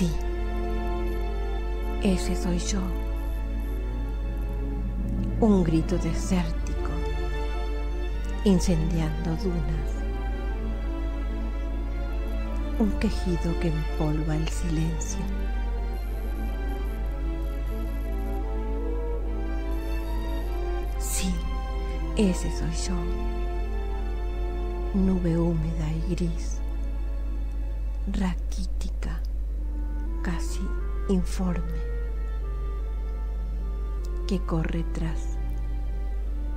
Sí, ese soy yo. Un grito desértico, incendiando dunas. Un quejido que empolva el silencio. Sí, ese soy yo. Nube húmeda y gris, raquítica, casi informe, que corre tras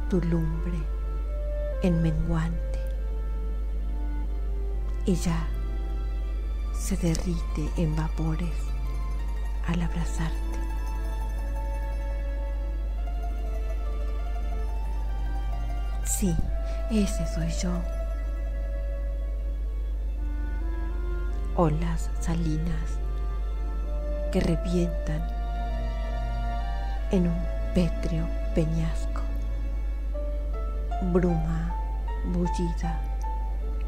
tu lumbre en menguante y ya se derrite en vapores al abrazarte. Sí, ese soy yo. Olas salinas que revientan en un pétreo peñasco. Bruma bullida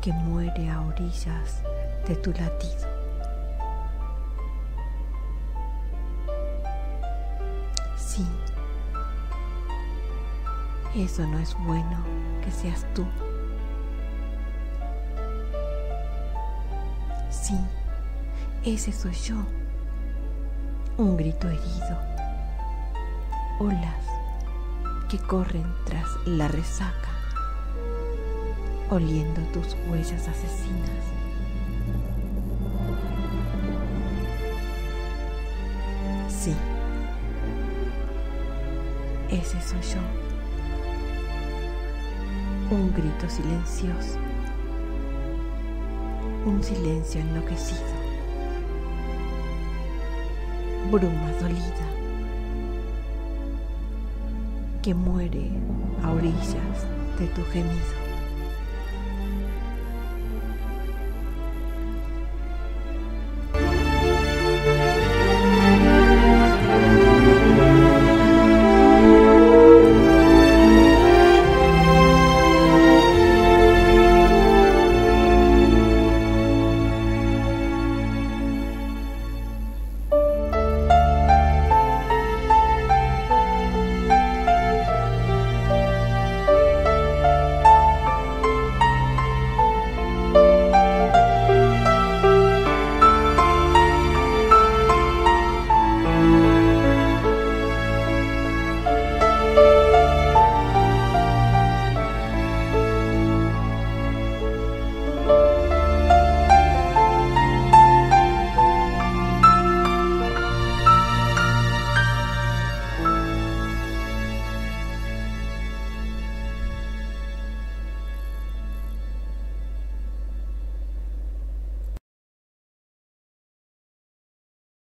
que muere a orillas de tu latido. Sí, eso no es bueno que seas tú. Sí, ese soy yo. Un grito herido. Olas que corren tras la resaca, oliendo tus huellas asesinas. Sí, ese soy yo. Un grito silencioso. Un silencio enloquecido. Bruma dolida que muere a orillas de tu gemido.